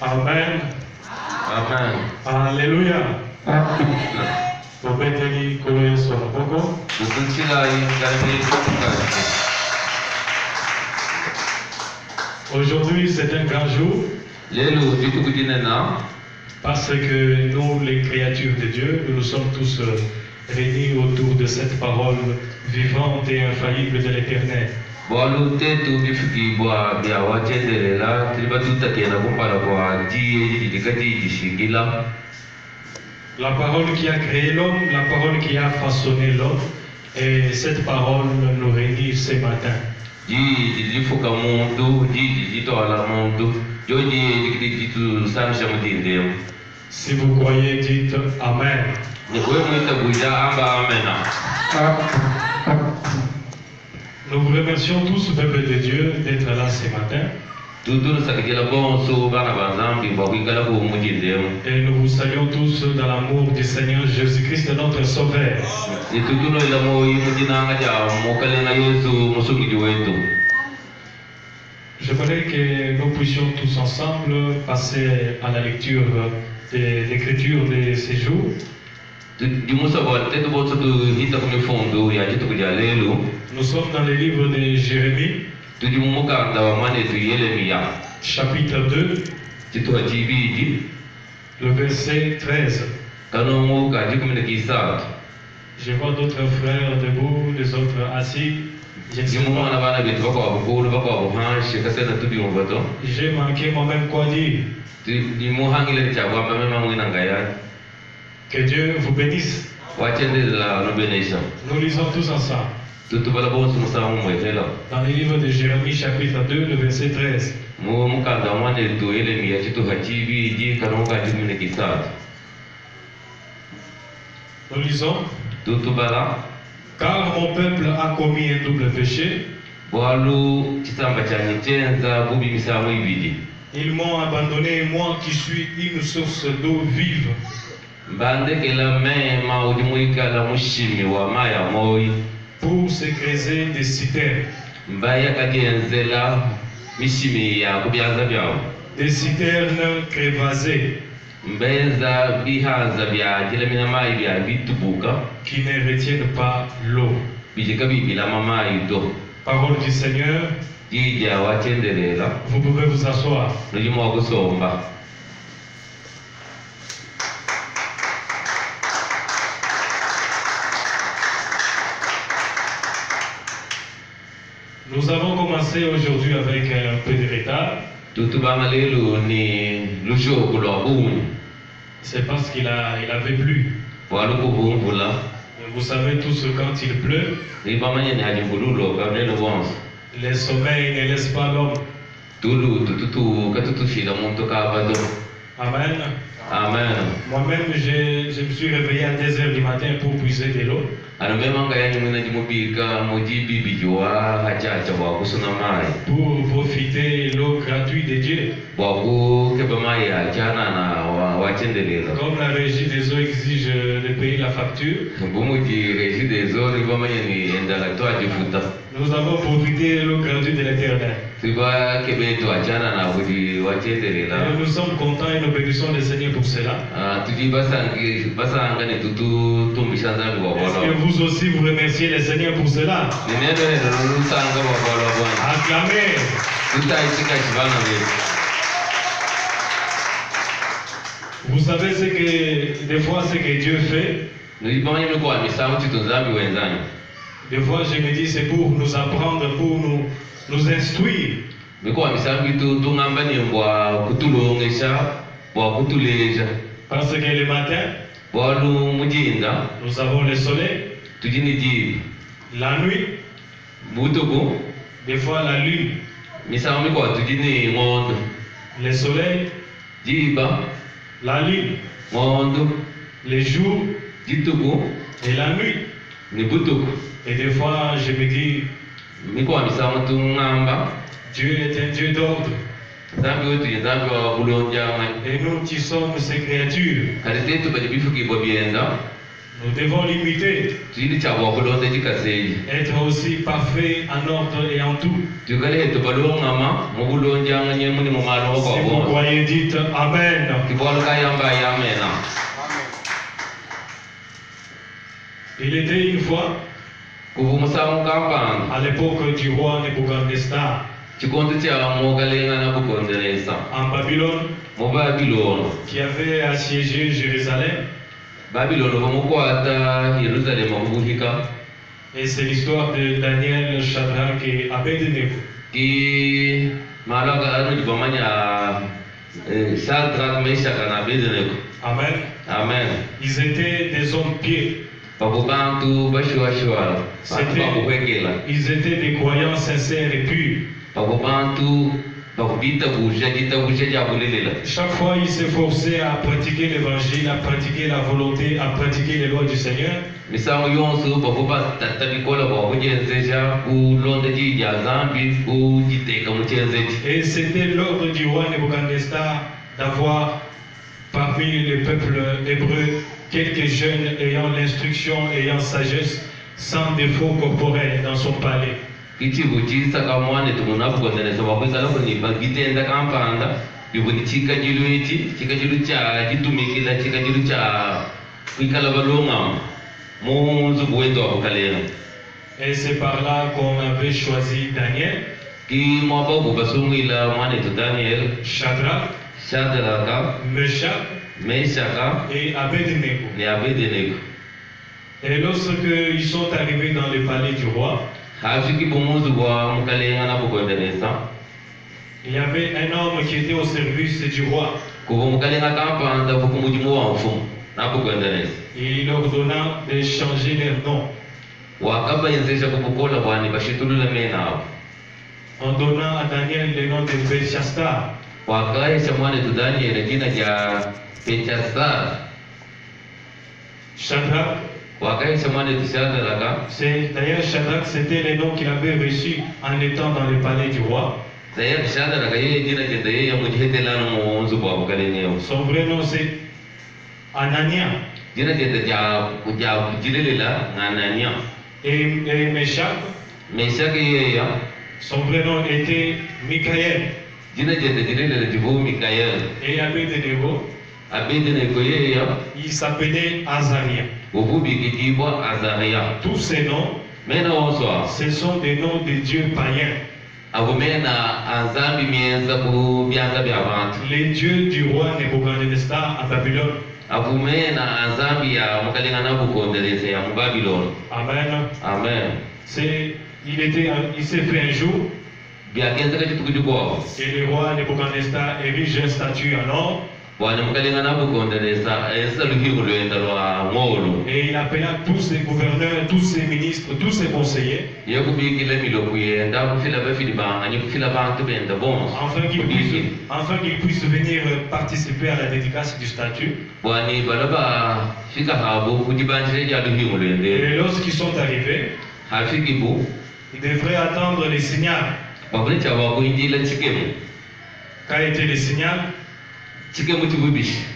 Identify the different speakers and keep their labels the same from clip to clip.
Speaker 1: Amen.
Speaker 2: amen. Y'ubutungane
Speaker 1: Aujourd'hui, c'est un grand jour. Parce que nous, les créatures de Dieu, nous nous sommes tous euh, réunis autour de cette parole vivante et infaillible de l'Éternel.
Speaker 2: Bya tutatena
Speaker 1: La parole qui a créé l'homme, la parole qui a façonné l'homme, et cette parole nous réunit ce matin. Si vous croyez, dites Amen.
Speaker 2: we
Speaker 1: Nous vous remercions tous, peuple de Dieu, d'être là ce matin. Et nous vous saluons tous dans l'amour du Seigneur Jésus-Christ, notre Sauveur.
Speaker 2: wetu
Speaker 1: J'aimerais que nous puissions tous ensemble passer à la lecture de l'écriture de ces jours. Nous sommes dans le livre de Jérémie, chapitre 2,
Speaker 2: cituha cibiji
Speaker 1: le verset 13.
Speaker 2: kanomu ka cikumi na kisatu
Speaker 1: Je vois d'autres frères debout, les autres assis. J'ai manqué moi-même quoi dire. Que Dieu vous bénisse. Nous lisons tous ensemble. Dans le livre de Jérémie, chapitre 2, le verset 13.
Speaker 2: mu mukanda wa mwanetu yeremiya cituha cibiji kanomu ka cikumi na kisatu
Speaker 1: Nous lisons Car mon peuple a commis un double péché. Ils m'ont abandonné, moi qui suis une source d'eau vive. Pour se creuser des citernes. Des citernes
Speaker 2: bitubuka
Speaker 1: qui ne retiennent pas l'eau. Parole du Seigneur, vous pouvez vous asseoir. Aujourd'hui avec un peu de retard. C'est parce qu'il a, il avait plu. Vous savez tous quand il pleut, le sommeil ne laisse pas l'homme. Amen.
Speaker 2: amen
Speaker 1: Moi-même, je, je me suis réveillé à 2 heures du matin pour puiser de l'eau. pour profiter de l'eau gratuite de Dieu. Comme la régie des eaux exige de payer la facture, nous avons profité de l'eau gratuite de l'éternel. Et nous sommes contents et nous bénissons le Seigneur pour cela. Est-ce que vous aussi vous remerciez le Seigneur pour cela? Acclamez. Vous savez ce que, des fois, ce que Dieu fait, des fois, je me dis, c'est pour nous apprendre, pour nous, nous instruire. Parce que le matin,
Speaker 2: mujinda
Speaker 1: nous avons le soleil, la nuit, des fois la lune, le soleil,
Speaker 2: jiba
Speaker 1: la lune, les jours. Et la nuit. Et des fois, je me dis, Dieu est un Dieu d'ordre. Et nous qui sommes ses créatures, Nous devons l'imiter, être aussi parfait en ordre et en tout. Si vous croyez, dites Amen. Il était une fois, à l'époque du roi Nebuchadnezzar,
Speaker 2: chikondo
Speaker 1: en Babylone,
Speaker 2: mu babilono
Speaker 1: qui avait assiégé Jérusalem.
Speaker 2: yeruzalema
Speaker 1: Et c'est l'histoire de Daniel, Shadrach et Abednego.
Speaker 2: ki malaka ano jibamanya sadrak meshaka na abednego
Speaker 1: Amen.
Speaker 2: amen
Speaker 1: Ils étaient des hommes pieux. Ils étaient des croyants sincères et purs. Chaque fois, ils s'efforçaient à pratiquer l'évangile, à pratiquer la volonté, à pratiquer les lois du Seigneur. Et c'était l'ordre du roi Nebuchadnezzar d'avoir parmi le peuple hébreu quelques jeunes ayant l'instruction, ayant sagesse, sans défaut corporel dans son palais.
Speaker 2: chisaka kunipa gitenda kampanda ichi cha chitumikila cha kwikala munzuku
Speaker 1: Et c'est par là qu'on avait choisi Daniel, Shadrach, Meshach
Speaker 2: meshaka
Speaker 1: et Abednego.
Speaker 2: ni abedenego
Speaker 1: Et lorsqu'ils sont arrivés dans le palais du roi,
Speaker 2: nabukonderesa
Speaker 1: il y avait un homme qui était au service du roi. Et il ordonna de changer leur nom en donnant à Daniel le nom de Belshazzar.
Speaker 2: Pechasar
Speaker 1: Shadrach, c'est d'ailleurs Shadrach, c'était le nom qu'il avait reçu en étant dans le palais du roi. Son vrai nom c'est Anania. Et, et Meshach, son vrai nom était Michael.
Speaker 2: jibu mikael
Speaker 1: Il s'appelait Azaria. Tous ces noms, ce sont des noms de dieux païens. Les dieux du roi Nebuchadnezzar à Babylone. Amen. il était, il s'est fait un jour. Et le roi Nebuchadnezzar érige une statue en or
Speaker 2: ng'olu.
Speaker 1: Et il appela tous ses gouverneurs, tous ses ministres, tous ses conseillers. Afin qu'ils puissent, puissent venir participer à la dédicace du statut. Et lorsqu'ils sont arrivés, ils devraient attendre les signaux. Qu'a été le signal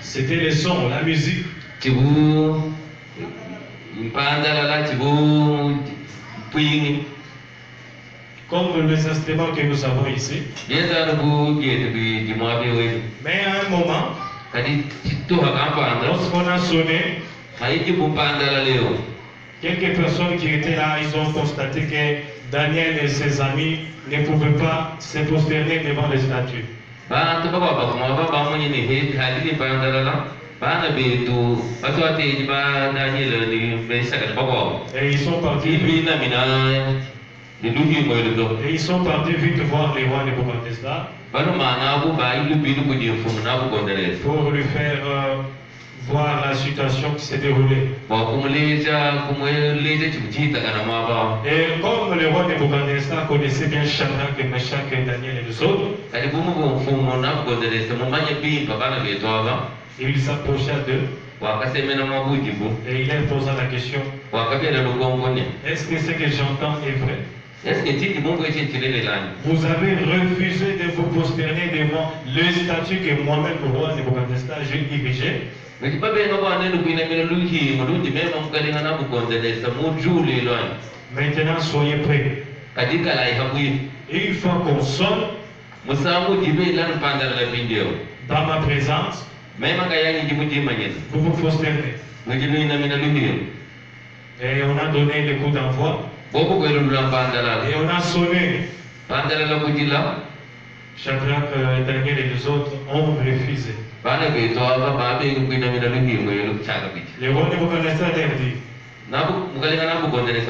Speaker 1: C'était le son, la musique. comme les instruments que nous avons ici. Mais à un moment, lorsqu'on a sonné, quelques personnes qui étaient là, ils ont constaté que Daniel et ses amis ne pouvaient pas se prosterner devant les statues.
Speaker 2: Bantu bana betu ba daniel ni
Speaker 1: Et ils sont partis,
Speaker 2: ibina mina liluhimoyelo
Speaker 1: et ils sont partis vite voir le roi Nebuchadnezzar
Speaker 2: bano manabu bailubinu kudi mfumu nabukondereza
Speaker 1: pour lui faire euh, voir la situation qui s'est déroulée. Et comme le roi Nebuchadnezzar connaissait bien Shadrach Meshach Daniel et les autres, il s'approcha d'eux. Et il leur posa la question Est-ce que ce que j'entends est vrai? Vous avez refusé de vous prosterner devant le statut que moi-même, le roi Nebuchadnezzar, j'ai érigé.
Speaker 2: mujule lwani
Speaker 1: Maintenant, soyez prêts. une fois qu'on sonne
Speaker 2: bindeo
Speaker 1: dans ma présence, vous vous prosternez. Et on a donné le coup d'envoi.
Speaker 2: Pandala
Speaker 1: Et on a sonné.
Speaker 2: pandala la
Speaker 1: euh, Daniel et les autres ont refusé.
Speaker 2: bana ke to nabu nabugondelesa